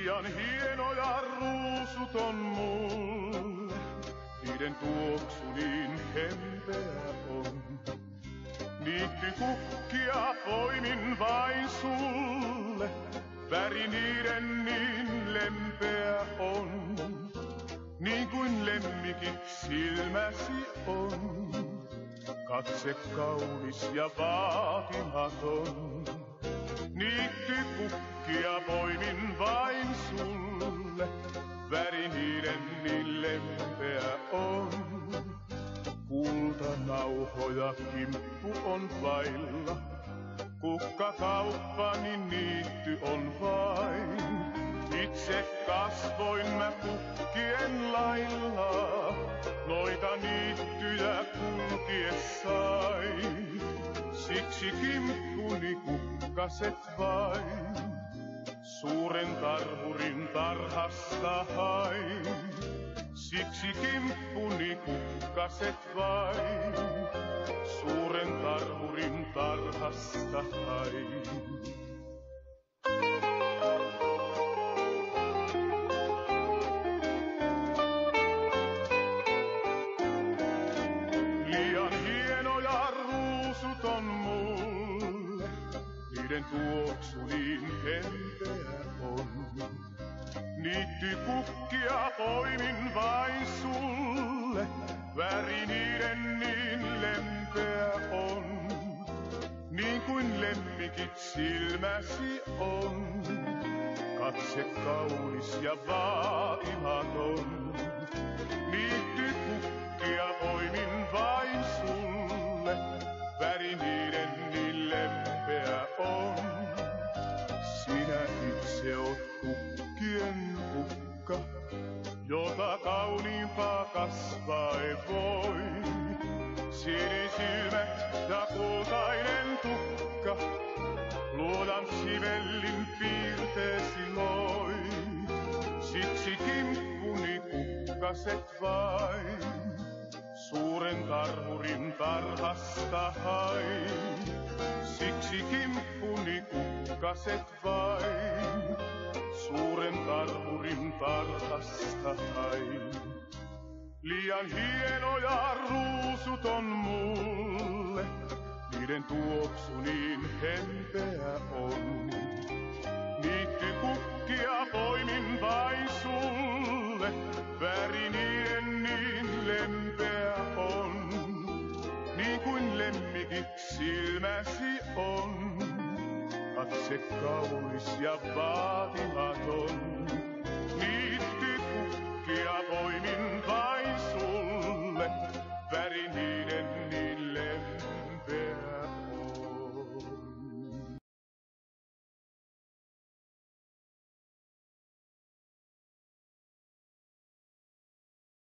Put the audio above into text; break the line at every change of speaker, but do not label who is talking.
Liian hienoja ruusut on mulle, niiden tuoksu niin hempeä on. Niitty kukkia poimin vain sulle, väri niiden niin lempeä on. Niin kuin lemmikit silmäsi on, katse kaunis ja vaatimaton. Kultanauhoja kimppu on vailla, kukka kauppani niitty on vain. Itse kasvoin mä kukkien lailla, noita niittyjä kulkiessain. Siksi kimppuni kukkaset vain, suuren tarhurin tarhasta hain. Siksi kimppuni kukkaset vain, suuren tarhurin tarhasta hain. Liian tuoksu niin hempeä on. Niitty kukkia poimin vain sulle, väri niiden niin lempeä on. Niin kuin lemmikit silmäsi on, katse kaunis ja vaatimaton. Niitty kukkia poimin vain sulle, väri niiden niin lempeä on. Sinä itse oot kukkien kukka, jota kauniimpaa kasvaa ei voi. Sinisilmät ja kultainen tukka, luodan sivellin piirteesi loi. Siksi kimppuni kukkaset vain, suuren tarhurin tarhasta hain. Siksi kimppuni kukkaset vain, suuren tarhurin tarhasta hain. Liian hienoja ruusut on mulle, niiden tuoksu niin hempeä on. Niitty kukkia poimin vain sulle, väri niiden niin lempeä on. Niin kuin lemmikit silmäsi on, katse kaunis ja vaatimaton.